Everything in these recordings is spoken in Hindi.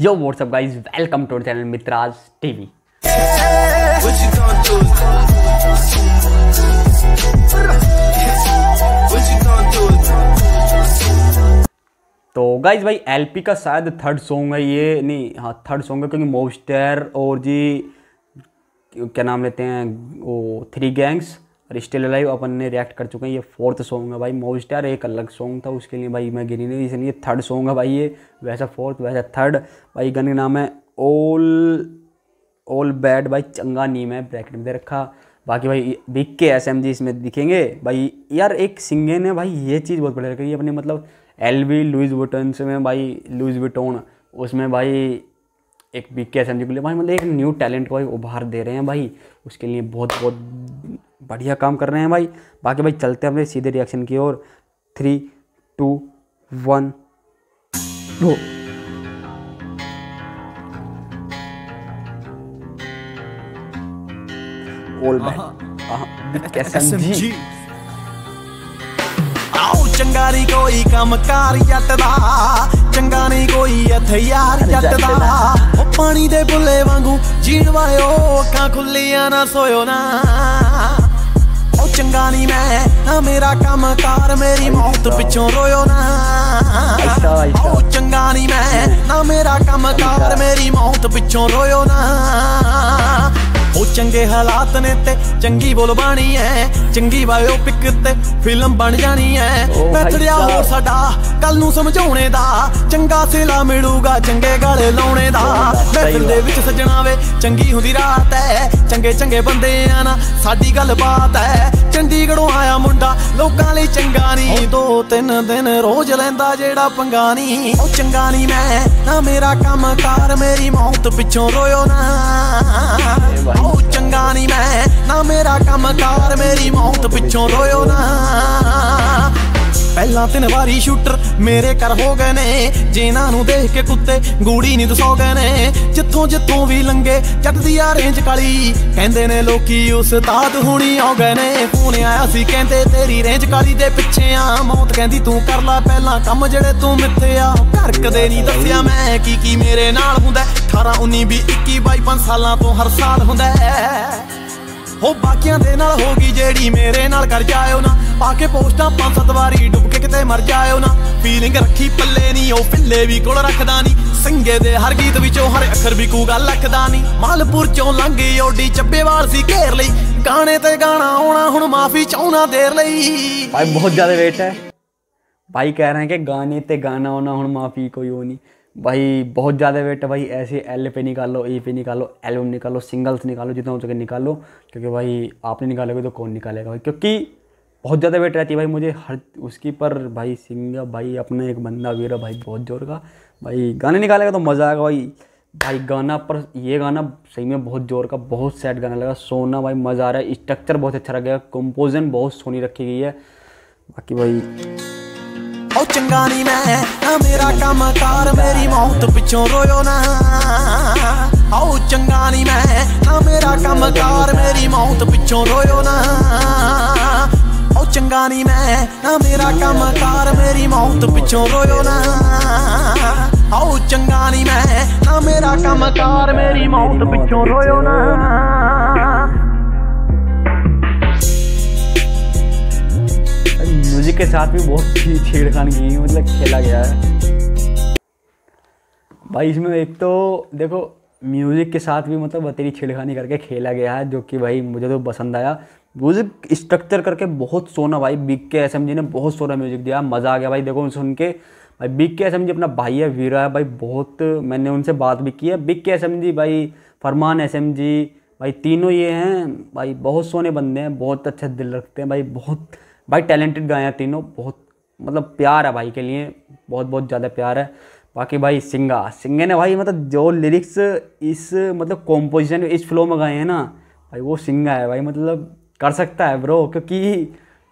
Yo WhatsApp guys welcome to channel Mitraj TV तो गाइज़ भाई एल पी का शायद थर्ड सॉन्ग है ये. नहीं हाँ थर्ड सॉन्ग है, क्योंकि मोस्टर और जी, क्या नाम लेते हैं, वो थ्री गैंग्स और स्टिल लाइव अपन ने रिएक्ट कर चुके हैं। ये फोर्थ सॉन्ग है भाई मोस्टर एक अलग सॉन्ग था उसके लिए भाई मैं गिनी नहीं इसलिए थर्ड सॉन्ग है भाई ये, वैसा फोर्थ वैसा थर्ड भाई गाने का नाम है ओल ऑल बैड भाई चंगा नीम है ब्रैकेट में दे रखा। बाकी भाई बिग के एस एम जी इसमें दिखेंगे। भाई यार एक सिंगे ने भाई, ये चीज़ बहुत बढ़िया रखी अपने मतलब एल वी लुइस बुटन से में भाई लुइस बुटोन उसमें भाई एक बिग के एस एम जी के लिए। भाई मतलब एक न्यू टैलेंट को भाई उभार दे रहे हैं भाई, उसके लिए बहुत बहुत बढ़िया काम कर रहे हैं भाई बाकी भाई चलते हैं अपने सीधे रिएक्शन की ओर three two one go all bad SMG ਆਓ ਚੰਗਾ ਨਹੀਂ ਕੋਈ ਕੰਮਕਾਰ ਜੱਟ ਦਾ ਚੰਗਾ ਨਹੀਂ ਕੋਈ ਇੱਥੇ ਯਾਰ ਜੱਟ ਦਾ ਉਹ ਪਾਣੀ ਦੇ ਬੁੱਲੇ ਵਾਂਗੂ ਜੀਣ ਵਾਲਿਓ ਅੱਖਾਂ ਖੁੱਲੀਆਂ ਨਾ ਸੋਇਓ ਨਾ ਉਹ ਚੰਗਾ ਨਹੀਂ ਮੈਂ। ਨਾ ਮੇਰਾ ਕੰਮਕਾਰ ਮੇਰੀ ਮੌਤ ਪਿੱਛੋਂ ਰੋਇਓ ਨਾ। ਉਹ ਚੰਗਾ ਨਹੀਂ ਮੈਂ। ਨਾ ਮੇਰਾ ਕੰਮਕਾਰ ਮੇਰੀ ਮੌਤ ਪਿੱਛੋਂ ਰੋਇਓ ਨਾ। ਉਹ ਚੰਗੇ ਹਾਲਾਤ ਨੇ ਤੇ ਚੰਗੀ ਬੋਲ ਬਾਣੀ ਐ। ਚੰਗੀ ਬਾਇਓਪਿਕ ਤੇ ਫਿਲਮ ਬਣ ਜਾਣੀ ਐ। ਮੈਥੜਿਆ ਹੋਰ। ਸਾਡਾ ਕੱਲ ਨੂੰ ਸਮਝਾਉਣੇ ਦਾ। ਚੰਗਾ ਸਿਲਾ ਮਿਲੂਗਾ ਚੰਗੇ ਗਾਲੇ ਲਾਉਣੇ ਦਾ। ਮਹਿਫਿਲ ਦੇ। ਵਿੱਚ ਸੱਜਣਾ ਵੇ ਚੰਗੀ ਹੁੰਦੀ ਰਾਤ ਐ। ਚੰਗੇ ਚੰਗੇ ਬੰਦੇ ਆ ਨਾ ਸਾਡੀ ਗੱਲ ਬਾਤ ਐ। ਚੰਡੀਗੜ੍ਹੋਂ ਆਇਆ ਮੁੰਡਾ ਲੋਕਾਂ ਲਈ ਚੰਗਾ ਨਹੀਂ ਦੋ ਤਿੰਨ ਦਿਨ ਰੋਜ਼ ਲੈਂਦਾ ਜਿਹੜਾ ਪੰਗਾ ਨਹੀਂ ਉਹ ਚੰਗਾ ਨਹੀਂ ਮੈਂ ਨਾ ਮੇਰਾ ਕੰਮਕਾਰ ਮੇਰੀ ਮੌਤ ਪਿੱਛੋਂ ਰੋਇਓ ਨਾ। ਉਹ ਚੰਗਾ ਨਹੀਂ ਮੈਂ ਨਾ ਮੇਰਾ ਕੰਮਕਾਰ ਮੇਰੀ ਮੌਤ ਪਿੱਛੋਂ ਰੋਇਓ ਨਾ। ਪਹਿਲਾਂ ਤਿੰਨ ਵਾਰੀ ਸ਼ੂਟਰ ਮੇਰੇ ਘਰ ਹੋ ਗਏ ਨੇ। ਜਿਨ੍ਹਾਂ ਨੂੰ ਦੇਖ ਕੇ ਕੁੱਤੇ ਗੂੜੀ ਨਹੀਂ ਦਸੋ ਗਏ ਨੇ। ਜਿੱਥੋਂ ਜਿੱਥੋਂ ਵੀ ਲੰਗੇ ਜੱਟ ਆ ਰੇਂਜ ਕਾਲੀ। ਕਹਿੰਦੇ ਨੇ ਲੋਕੀ ਉਸਤਾਦ ਹੁਣੀ ਆ ਗਏ ਨੇ। ਫੋਨ ਆਇਆ ਸੀ, ਕਹਿੰਦੇ ਤੇਰੀ ਰੇਂਜ ਕਾਲੀ ਦੇ ਪਿੱਛੇ ਆ। ਮੌਤ ਕਹਿੰਦੀ ਤੂੰ ਕਰ ਲੈ ਪਹਿਲਾਂ ਕੰਮ ਜਿਹੜੇ ਤੂੰ ਮਿੱਥੇ ਆ। ਘਰ ਕਦੇ ਨਹੀਂ ਦੱਸਿਆ ਮੈਂ ਕੀ ਕੀ ਮੇਰੇ ਨਾਲ ਹੁੰਦਾ। 18 19 20 21 22 5 ਸਾਲਾਂ ਤੋਂ ਹਰ ਸਾਲ ਹੁੰਦਾ ਹੈ ਹੋ ਬਾਕੀਆਂ ਦੇ ਨਾਲ ਹੋ ਗਈ ਜਿਹੜੀ ਮੇਰੇ ਨਾਲ ਕਰ ਜਾਇਓ ਨਾ ਪਾ ਕੇ ਪੋਸਟਾਂ ਪੰਜ ਸੱਤ ਵਾਰੀ ਡੁੱਬ ਕੇ ਕਿਤੇ ਮਰ ਜਾਇਓ ਨਾ ਫੀਲਿੰਗ ਰੱਖੀ ਪੱਲੇ ਨਹੀਂ ਉਹ ਫਿੱਲੇ ਵੀ ਕੋਲ ਰੱਖਦਾ ਨਹੀਂ ਸੰਗੇ ਦੇ ਹਰ ਗੀਤ ਵਿੱਚੋਂ ਹਰ ਅੱਖਰ ਵੀ ਕੂ ਗੱਲ ਰੱਖਦਾ ਨਹੀਂ ਮਾਲਪੁਰ ਚੋਂ ਲੰਘੀ ਓਡੀ ਚੱਬੇਵਾਲ ਸੀ ਘੇਰ ਲਈ ਗਾਣੇ ਤੇ ਗਾਣਾ ਆਉਣਾ ਹੁਣ ਮਾਫੀ ਚਾਹੁੰਨਾ ਦੇਰ ਲਈ भाई बहुत ज़्यादा वेट है भाई कह रहे हैं कि गाने ते गाना होना हूँ माफ़ी कोई हो नहीं भाई, बहुत ज़्यादा वेट है भाई। ऐसे एल पे निकालो ए पे निकालो एल्बम निकालो सिंगल्स निकालो, जितना हो सके निकालो। क्योंकि भाई आपने निकालोगे तो कौन निकालेगा भाई? क्योंकि बहुत ज़्यादा वेट रहती है भाई मुझे हर, उसकी पर भाई सिंगर भाई अपना एक बंदा वीर भाई बहुत ज़ोर का। भाई, गाने निकालेगा तो मज़ा आएगा भाई। भाई, गाना पर, ये गाना सही में बहुत ज़ोर का, बहुत सैड गाना लगा। सोना भाई, मज़ा आ रहा है। स्ट्रक्चर बहुत अच्छा लगा कंपोजन बहुत सोनी रखी गई है। बाकी भाई ਉਹ ਚੰਗਾ ਨਹੀਂ ਮੈਂ, ਨਾ ਮੇਰਾ ਕੰਮਕਾਰ, ਮੇਰੀ ਮੌਤ ਪਿੱਛੋਂ ਰੋਇਓ ਨਾ। ਆਓ ਚੰਗਾ ਨਹੀਂ ਮੈਂ, ਨਾ ਮੇਰਾ ਕੰਮ ਕਾਰ ਮੇਰੀ ਮੌਤ ਪਿੱਛੋਂ ਰੋਇਓ ਨਾ। ਉਹ ਚੰਗਾ ਨਹੀਂ ਮੈਂ, ਨਾ ਮੇਰਾ ਕੰਮ ਕਾਰ ਮੇਰੀ ਮੌਤ ਪਿੱਛੋਂ ਰੋਇਓ ਨਾ। ਆਓ ਚੰਗਾ ਨਹੀਂ ਮੈਂ, ਨਾ ਮੇਰਾ ਕੰਮ ਕਾਰ ਮੇਰੀ ਮੌਤ ਪਿੱਛੋਂ ਰੋਇਓ ਨਾ। म्यूज़िक के साथ भी बहुत छेड़खानी की मतलब खेला गया है। भाई, इसमें एक तो देखो म्यूज़िक के साथ भी मतलब बतेरी छेड़खानी करके खेला गया है, जो कि भाई मुझे तो पसंद आया। म्यूज़िक स्ट्रक्चर करके बहुत सोना भाई बिग के एसएमजी ने बहुत सोना म्यूज़िक दिया, मज़ा आ गया भाई, देखो सुन के। भाई बिग के एसएमजी अपना भाई है, वीरा है, भाई, बहुत मैंने उनसे बात भी की है। बिग के एसएमजी भाई, फरमान एसएमजी भाई, तीनों ये हैं। भाई, बहुत सोने बंदे हैं, बहुत अच्छा दिल रखते हैं, भाई, बहुत भाई टैलेंटेड गाए हैं तीनों, बहुत मतलब प्यार है भाई के लिए बहुत बहुत ज़्यादा प्यार है। बाकी भाई, सिंगा, सिंगे ने भाई मतलब जो लिरिक्स इस मतलब कॉम्पोजिशन इस फ्लो में गाए हैं ना, भाई वो सिंगा है भाई मतलब कर सकता है ब्रो क्योंकि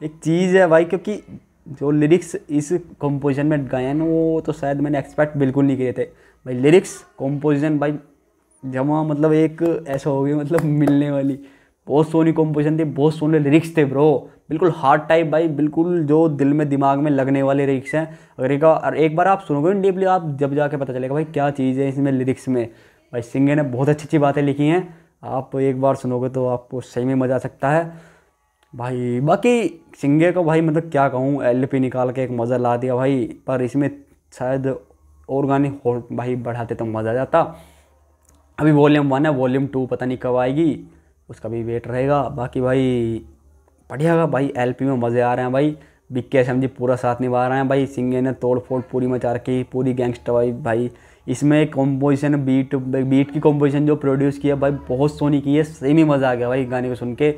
एक चीज़ है भाई, क्योंकि जो लिरिक्स इस कॉम्पोजिशन में गाए हैं वो तो शायद मैंने एक्सपेक्ट बिल्कुल नहीं किए थे। भाई लिरिक्स कॉम्पोजिशन भाई, जमा मतलब एक ऐसा हो गया मतलब मिलने वाली। बहुत सोनी कॉम्पोजिशन थी, बहुत सोने लिरिक्स थे ब्रो बिल्कुल हार्ड टाइप भाई, बिल्कुल जो दिल में दिमाग में लगने वाले लिरिक्स हैं। अगर एक और, एक बार आप सुनोगे ना डीपली आप जब जाके पता चलेगा भाई क्या चीज़ है इसमें लिरिक्स में। भाई सिंगर ने बहुत अच्छी अच्छी बातें लिखी हैं। आप एक बार सुनोगे तो आपको सही में मज़ा आ सकता है। भाई, बाकी सिंगे को भाई मतलब क्या कहूँ एल निकाल के एक मज़ा ला दिया भाई। पर इसमें शायद और गाने हो भाई बढ़ाते तो मज़ा आ जाता। अभी वॉल्यूम वन है वॉल्यूम टू पता नहीं कब आएगी। उसका भी वेट रहेगा। बाकी भाई, बढ़िया का भाई एलपी में मज़े आ रहे हैं भाई। बिक्के एस जी पूरा साथ निभा रहे हैं भाई। सिंगे ने तोड़ फोड़ पूरी मचा रखी, पूरी गैंगस्टर भाई भाई। इसमें कॉम्पोजिशन बीट बीट की कॉम्पोजिशन जो प्रोड्यूस किया भाई, बहुत सोनी की है। सेम ही मज़ा आ गया भाई गाने को सुन के।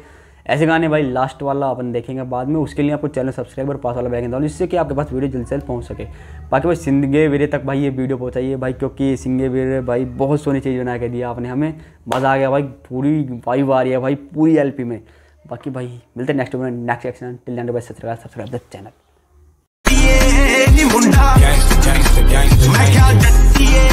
ऐसे गाने भाई लास्ट वाला अपन देखेंगे बाद में उसके लिए आपको चैनल सब्सक्राइब और पास वाला बैग डालो जिससे कि आपके पास वीडियो जल्द से जल्द पहुंच सके बाकी भाई सिंगे वीरे तक भाई ये वीडियो पहुंचाइए भाई क्योंकि सिंगे वीरे भाई बहुत सोनी चीज़ बना के दिया आपने हमें मज़ा आ गया भाई पूरी वाइव आ रही है भाई पूरी एल में बाकी भाई मिलते हैं next next action till end bye subscribe subscribe the channel ਨੀ ਮੁੰਡਾ ਗੈਂਗਸਟਰ ਗੈਂਗਸਟਰ ਗੈਂਗਸਟਰ ਮੈਂ ਕਿਹਾ ਜੱਟੀਏ